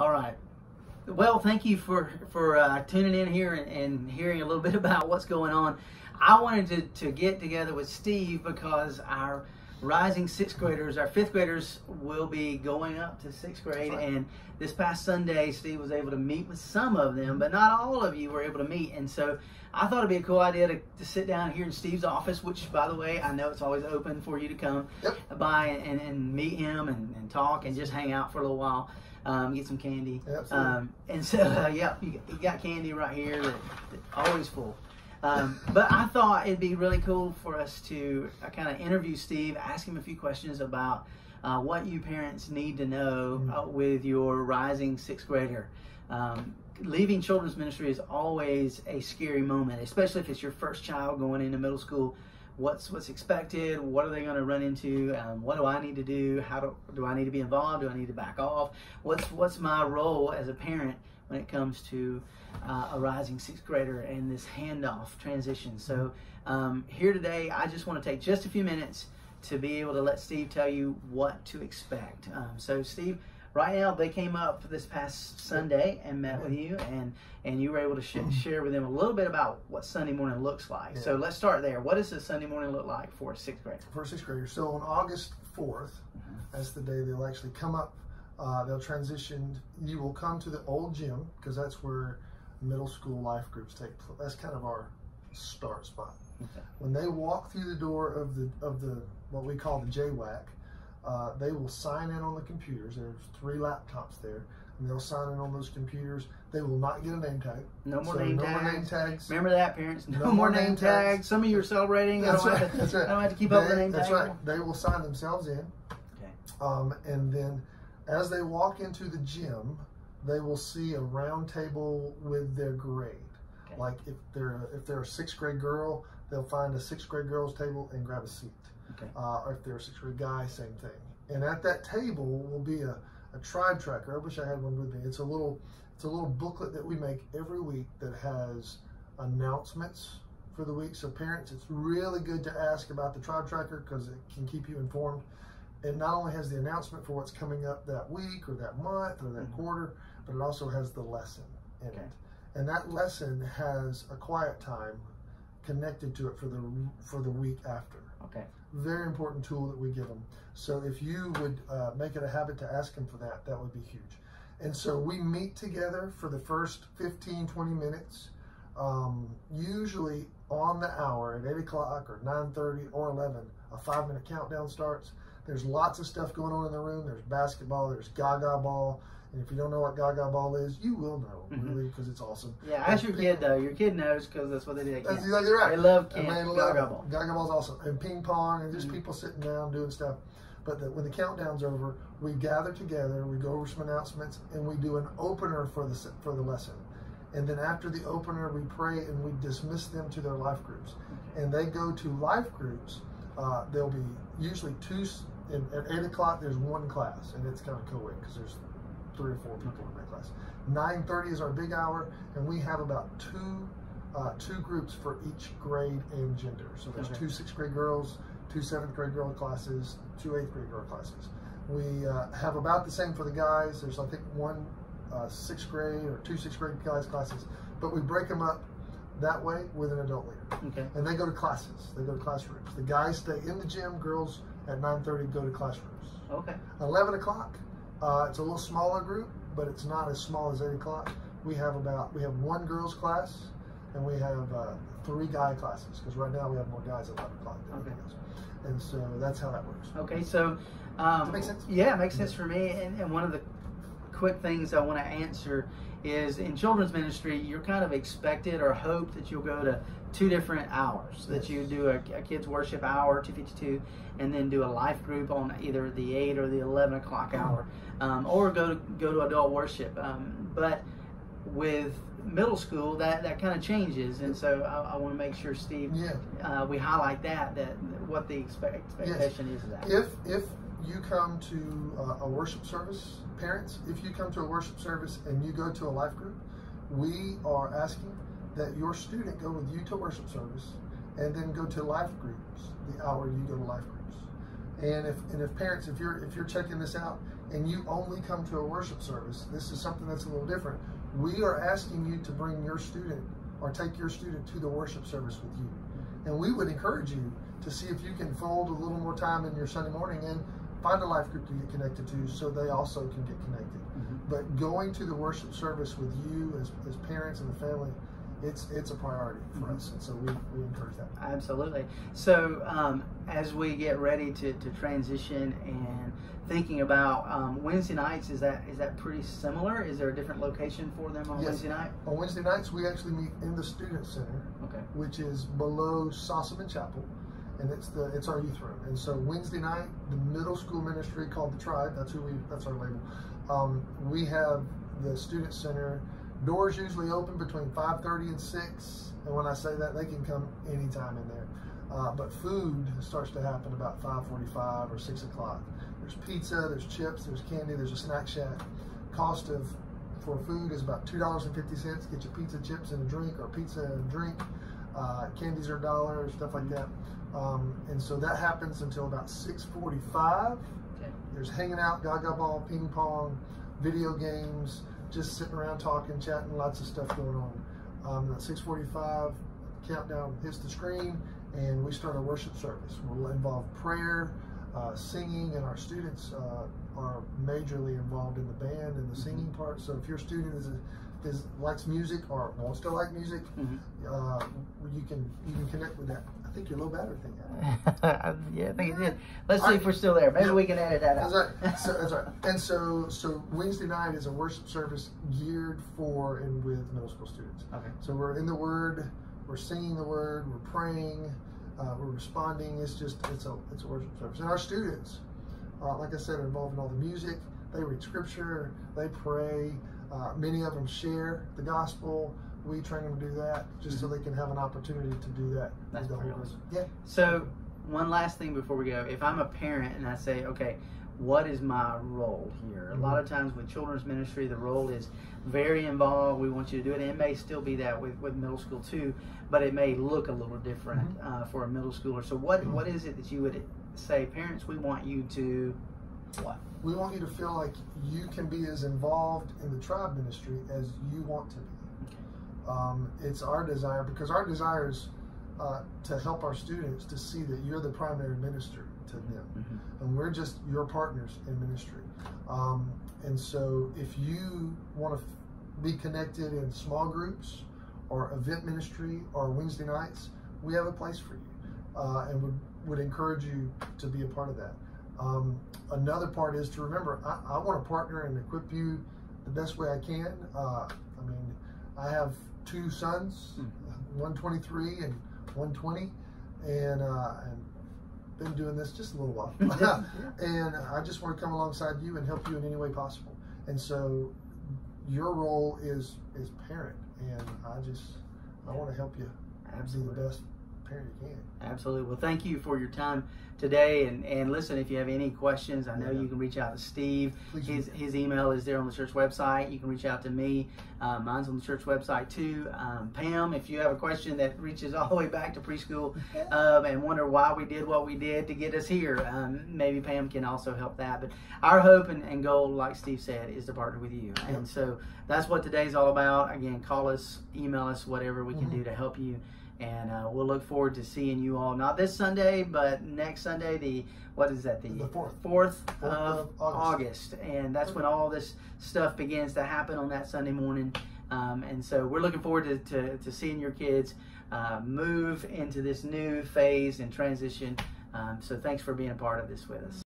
All right. Well, thank you for for uh, tuning in here and, and, hearing a little bit about what's going on. I wanted to, to get together with Steve because our rising sixth graders, our fifth graders, will be going up to sixth grade. Right. And this past Sunday, Steve was able to meet with some of them, but not all of you were able to meet. And so I thought it'd be a cool idea to, to sit down here in Steve's office, which, by the way, I know it's always open for you to come yep. by and, and meet him and, and talk and just hang out for a little while um, get some candy. Um, and so, uh, yeah, you, you, got candy right here, that, that always full. Um, but I thought it'd be really cool for us to uh, kind of interview Steve, ask him a few questions about uh, what you parents need to know uh, mm-hmm. with your rising sixth grader. Um, leaving children's ministry is always a scary moment, especially if it's your first child going into middle school what's what's expected what are they going to run into um, what do i need to do how do, do i need to be involved do i need to back off? What's what's my role as a parent when it comes to uh, a rising sixth grader and this handoff transition? So um, here today i just want to take just a few minutes to be able to let steve tell you what to expect. Um, so steve right now they came up this past Sunday and met with you, and and you were able to sh- mm-hmm. share with them a little bit about what Sunday morning looks like. Yeah. So let's start there. What does a Sunday morning look like for a sixth grader? For a sixth grader, so on August 4th, mm-hmm. that's the day they'll actually come up. Uh, they'll transition. You will come to the old gym because that's where middle school life groups take place. That's kind of our start spot. Okay. When they walk through the door of the of the what we call the JWAC, uh, they will sign in on the computers. There's three laptops there, and they'll sign in on those computers. They will not get a name tag. No more, so name, no tags. more name tags. Remember that, parents. No, no more, name, tags. tags. Some of you are celebrating. That's I don't right. Have to, that's right. I don't have to keep they, up with the name That's tag. right. They will sign themselves in. Okay. Um, and then as they walk into the gym, they will see a round table with their grade. Okay. Like if they're if they're a sixth grade girl, they'll find a sixth grade girl's table and grab a seat. Okay. Uh, or if they're a grade guy, same thing. And at that table will be a, a tribe tracker. I wish I had one with me. It's a little it's a little booklet that we make every week that has announcements for the week. So parents, it's really good to ask about the tribe tracker because it can keep you informed. It not only has the announcement for what's coming up that week or that month or that mm-hmm. quarter, but it also has the lesson in okay. it. And that lesson has a quiet time connected to it for the for the week after. Okay. Very important tool that we give them. So if you would uh, make it a habit to ask them for that, that would be huge. And so we meet together for the first 15, 20 minutes, um, usually on the hour at 8 o'clock or 9.30 or 11, a five minute countdown starts. There's lots of stuff going on in the room. There's basketball, there's gaga ball, and if you don't know what Gaga Ball is, you will know, mm-hmm. really, because it's awesome. Yeah, ask your kid, though. Your kid knows because that's what they do. That's exactly right. They love love Gaga Ball. Gaga Ball's awesome. And ping pong and just mm-hmm. people sitting down doing stuff. But the, when the countdown's over, we gather together, we go over some announcements, and we do an opener for the, for the lesson. And then after the opener, we pray and we dismiss them to their life groups. Okay. And they go to life groups. Uh, there'll be usually two, at 8 o'clock, there's one class, and it's kind of co-ed because there's three or four people in my class. 9.30 is our big hour, and we have about two uh, two groups for each grade and gender. So there's okay. two sixth grade girls, two seventh grade girl classes, two eighth grade girl classes. We uh, have about the same for the guys. There's I think one uh, sixth grade or two sixth grade guys classes, but we break them up that way with an adult leader. Okay. And they go to classes. They go to classrooms. The guys stay in the gym. Girls at 9:30 go to classrooms. Okay. 11 o'clock uh, it's a little smaller group, but it's not as small as 8 o'clock. We have about, we have one girls class and we have uh, three guy classes because right now we have more guys at 11 o'clock than okay. girls. And so that's how that works. Okay, so. Um, Does that make sense? Yeah, it makes sense for me. And, and one of the quick things I want to answer is in children's ministry, you're kind of expected or hope that you'll go to two different hours. That you do a, a, kids worship hour, 252, and then do a life group on either the 8 or the 11 o'clock hour, um, or go to go to adult worship. Um, but with middle school, that that kind of changes, and so I, I want to make sure, Steve, yeah. uh, we highlight that that what the expect, expectation yes. is that. If if you come to uh, a worship service, parents, if you come to a worship service and you go to a life group, we are asking that your student go with you to worship service and then go to life groups the hour you go to life groups. And if and if parents, if you're if you're checking this out and you only come to a worship service, this is something that's a little different. We are asking you to bring your student or take your student to the worship service with you. And we would encourage you to see if you can fold a little more time in your Sunday morning and find a life group to get connected to so they also can get connected. Mm-hmm. But going to the worship service with you as, as parents and the family, it's it's a priority for mm-hmm. us, and so we, we encourage that. Absolutely. So um, as we get ready to, to transition and thinking about um, Wednesday nights, is that is that pretty similar? Is there a different location for them on yes. Wednesday night? On Wednesday nights, we actually meet in the Student Center, okay. which is below Sossaman Chapel and it's the it's our youth room. And so Wednesday night, the middle school ministry called the Tribe. That's who we. That's our label. Um, we have the student center. Doors usually open between 5:30 and 6. And when I say that, they can come anytime in there. Uh, but food starts to happen about 5:45 or 6 o'clock. There's pizza, there's chips, there's candy, there's a snack shack. Cost of for food is about two dollars and fifty cents. Get your pizza, chips, and a drink, or pizza and drink. Uh, candies are a dollar, stuff like that. Um, and so that happens until about 6:45. Okay. There's hanging out, gaga ball, ping pong, video games, just sitting around talking, chatting, lots of stuff going on. Um, at 6:45, countdown hits the screen, and we start a worship service. We'll involve prayer, uh, singing, and our students uh, are majorly involved in the band and the mm-hmm. singing part. So if your student is a is likes music or wants to like music, mm-hmm. uh, you can you can connect with that. I think your low battery thing. yeah, I think it did. Let's see if we're still there. Maybe yeah. we can edit that out. That's right. So, that's right. And so, so Wednesday night is a worship service geared for and with middle school students. Okay. So we're in the Word, we're singing the Word, we're praying, uh, we're responding. It's just it's a it's a worship service, and our students, uh, like I said, are involved in all the music. They read Scripture, they pray. Uh, many of them share the gospel. We train them to do that just mm-hmm. so they can have an opportunity to do that. That's the whole awesome. Yeah. So, one last thing before we go. If I'm a parent and I say, okay, what is my role here? Mm-hmm. A lot of mm-hmm. times with children's ministry, the role is very involved. We want you to do it. And it may still be that with, with middle school too, but it may look a little different mm-hmm. uh, for a middle schooler. So, what what is it that you would say, parents? We want you to what? We want you to feel like you can be as involved in the tribe ministry as you want to be. Um, it's our desire because our desire is uh, to help our students to see that you're the primary minister to them, mm-hmm. and we're just your partners in ministry. Um, and so, if you want to f- be connected in small groups or event ministry or Wednesday nights, we have a place for you, uh, and would would encourage you to be a part of that. Um, another part is to remember, I, I want to partner and equip you the best way I can. Uh, I mean, I have two sons, hmm. 123 and 120, and, uh, and been doing this just a little while. and I just want to come alongside you and help you in any way possible. And so your role is is parent, and I just I want to help you Absolutely. be the best parent you can. Absolutely. Well, thank you for your time today. And, and listen, if you have any questions, I know yeah. you can reach out to Steve. Please his, his email is there on the church website. You can reach out to me. Uh, mine's on the church website too. Um, Pam, if you have a question that reaches all the way back to preschool um, and wonder why we did what we did to get us here, um, maybe Pam can also help that. But our hope and, and goal, like Steve said, is to partner with you. And so that's what today's all about. Again, call us, email us, whatever we can mm-hmm. do to help you and uh, we'll look forward to seeing you all not this Sunday, but next Sunday. The what is that? The, the fourth. fourth, of, of August. August. and that's when all this stuff begins to happen on that Sunday morning. Um, and so we're looking forward to, to, to seeing your kids uh, move into this new phase and transition. Um, so thanks for being a part of this with us.